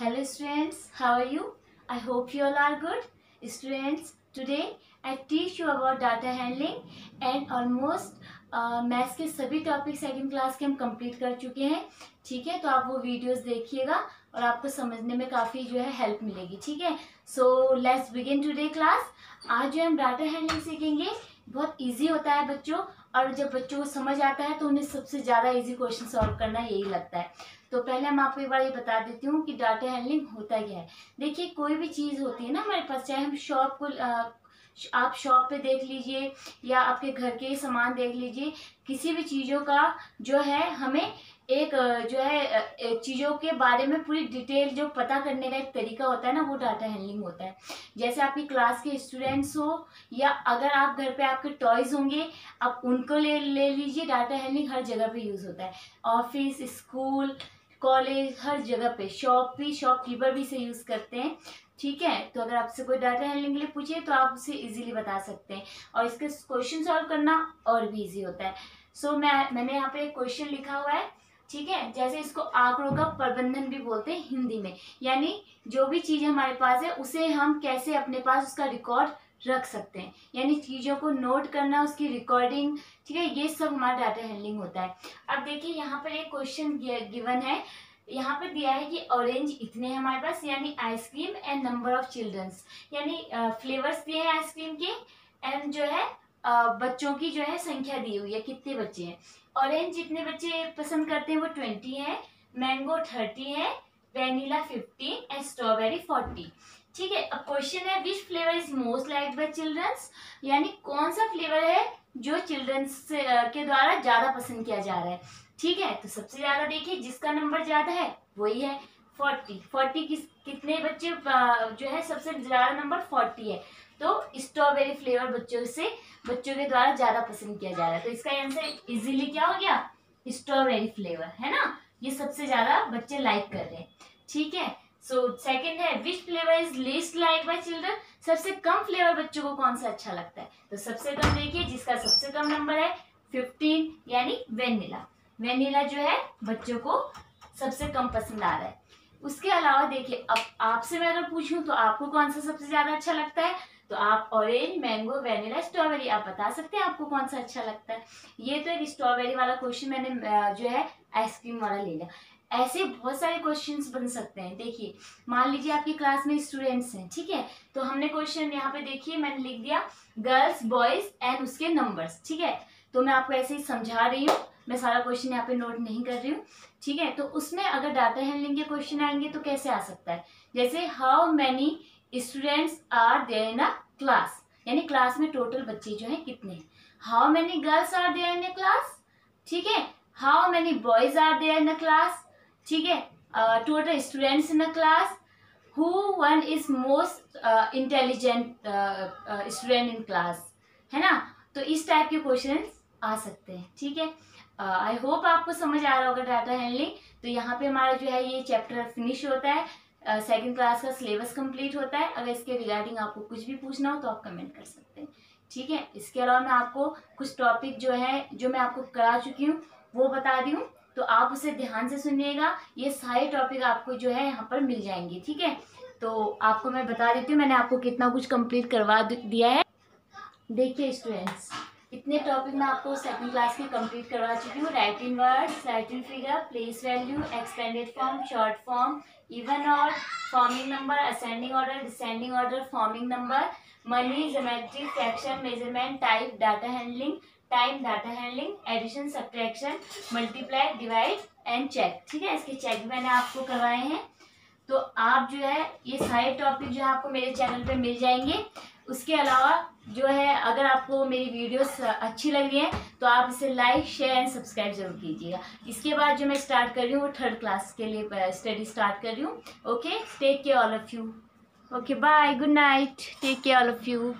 Hello students, how are you? I hope you all are good. Students, today I teach you about data handling and almost maths uh, के सभी topic second class के हम complete कर चुके हैं। ठीक है? तो आप वो वीडियोस देखिएगा और आपको समझने में काफ़ी जो है हेल्प मिलेगी। ठीक है? So let's begin today class आज जो हम डाटा हैंडलिंग सीखेंगे। बहुत इजी होता है बच्चों। और जब बच्चों को समझ आता है तो उन्हें सबसे ज़्यादा इजी क्वेश्चन सॉल्व करना यही लगता है। तो पहले मैं आपको एक बार ये बता देती हूँ कि डाटा हैंडलिंग होता क्या है। देखिए, कोई भी चीज़ होती है ना हमारे पास, चाहे हम शॉप को आप शॉप पे देख लीजिए या आपके घर के सामान देख लीजिए, किसी भी चीज़ों का जो है, हमें एक, जो है चीज़ों के बारे में पूरी डिटेल जो पता करने का एक तरीका होता है ना, वो डाटा हैंडलिंग होता है। जैसे आपकी क्लास के स्टूडेंट्स हो या अगर आप घर पे आपके टॉयज़ होंगे, आप उनको ले ले लीजिए डाटा हैंडलिंग हर जगह पे यूज़ होता है। ऑफ़िस स्कूल कॉलेज हर जगह पे शॉप भी शॉपकीपर भी इसे यूज़ करते हैं। ठीक है? तो अगर आपसे कोई डाटा हैंडलिंग के लिए पूछे तो आप उसे इजीली बता सकते हैं। और इसके क्वेश्चन सॉल्व करना और भी इजी होता है। सो so, मैं मैंने यहाँ पे क्वेश्चन लिखा हुआ है ठीक है? जैसे इसको आंकड़ों का प्रबंधन भी बोलते हैं हिंदी में। यानी जो भी चीज़ हमारे पास है उसे हम कैसे अपने पास उसका रिकॉर्ड रख सकते हैं? यानी चीज़ों को नोट करना उसकी रिकॉर्डिंग ठीक है? ये सब हमारा डाटा हैंडलिंग होता है। अब देखिए यहाँ पर एक क्वेश्चन गिवन है। यहाँ पे दिया है कि ऑरेंज इतने हमारे पास, यानी ice cream and number of childrens यानी फ्लेवर्स दिए हैं आइसक्रीम के एंड जो है बच्चों की जो है संख्या दी हुई है, कितने बच्चे हैं। ऑरेंज जितने बच्चे पसंद करते हैं वो ट्वेंटी है मैंगो थर्टी है vanilla fifteen and strawberry forty ठीक है, अब क्वेश्चन है which flavour is most like by childrens यानी कौन सा फ्लेवर है जो चिल्ड्रंस के द्वारा ज़्यादा पसंद किया जा रहा है? ठीक है तो सबसे ज़्यादा देखिए, जिसका नंबर ज़्यादा है, वही है फोर्टी फोर्टी किस, कितने बच्चे जो है, सबसे ज़्यादा नंबर फोर्टी है? तो स्ट्रॉबेरी फ्लेवर बच्चों से, बच्चों के द्वारा ज़्यादा पसंद किया जा रहा है। तो इसका आंसर इजीली क्या हो गया? स्ट्रॉबेरी फ्लेवर है ना? ये सबसे ज़्यादा बच्चे लाइक कर रहे हैं। ठीक है सो सेकंड है which flavour is least like by children सबसे कम फ्लेवर बच्चों को कौन सा अच्छा लगता है? तो सबसे कम देखिए, जिसका सबसे कम नंबर है फिफ्टीन यानी वेनिला वेनिला जो है, बच्चों को सबसे कम पसंद आ रहा है. उसके अलावा देखिए, अब आपसे मैं अगर पूछूँ तो आपको कौन सा सबसे ज़्यादा अच्छा लगता है? तो आप ऑरेंज मैंगो वेनिला स्ट्रॉबेरी आप बता सकते हैं आपको कौन सा अच्छा लगता है? ये तो एक स्ट्रॉबेरी वाला क्वेश्चन मैंने जो है आइसक्रीम वाला ले लिया. ऐसे बहुत सारे क्वेश्चंस बन सकते हैं। देखिए, मान लीजिए आपकी क्लास में स्टूडेंट्स हैं, ठीक है? तो हमने क्वेश्चन यहाँ पे देखिए, मैंने लिख दिया गर्ल्स बॉयज़ एंड उसके नंबर्स ठीक है? तो मैं आपको ऐसे ही समझा रही हूँ। मैं सारा क्वेश्चन यहाँ पे नोट नहीं कर रही हूँ, ठीक है? तो उसमें अगर डाटा हैंडलिंग के क्वेश्चन आएँगे तो कैसे आ सकता है? जैसे how many students are there in a class यानी क्लास में टोटल बच्चे जो है कितने how many girls are there in a class ठीक है? How many boys are there in a class ठीक है? Total students in the class who one is most intelligent student in class है ना? तो इस टाइप के क्वेश्चन आ सकते हैं ठीक है? आई uh, होप आपको समझ आ रहा होगा डाटा हैंडलिंग तो यहाँ पे हमारा जो है ये चैप्टर फिनिश होता है. सेकंड uh, क्लास का सिलेबस कंप्लीट होता है. अगर इसके रिगार्डिंग आपको कुछ भी पूछना हो तो आप कमेंट कर सकते हैं ठीक है? इसके अलावा मैं आपको कुछ टॉपिक जो है जो मैं आपको करा चुकी हूँ वो बता दी हूँ. तो आप उसे ध्यान से सुनिएगा। ये सारे टॉपिक आपको जो है यहाँ पर मिल जाएँगे, ठीक है? तो आपको मैं बता देती हूँ, मैंने आपको कितना कुछ कंप्लीट करवा दिया है। देखिए स्टूडेंट्स इतने टॉपिक मैं आपको सेकंड क्लास के कंप्लीट करवा चुकी हूँ। Writing words writing figure place value expanded form short form even और forming number ascending order descending order forming number money geometric fraction measurement type data handling time data handling addition subtraction multiply divide and check ठीक है? इसके check भी मैंने आपको करवाए हैं। तो आप जो है, ये सारे टॉपिक जो है आपको मेरे चैनल पे मिल जाएँगे। उसके अलावा जो है, अगर आपको मेरी वीडियोस अच्छी लगी है तो आप इसे लाइक शेयर एंड सब्सक्राइब ज़रूर कीजिएगा। इसके बाद जो मैं स्टार्ट कर रही हूँ, वो थर्ड क्लास के लिए स्टडी स्टार्ट कर रही हूँ। Okay take care all of you okay bye good night take care all of you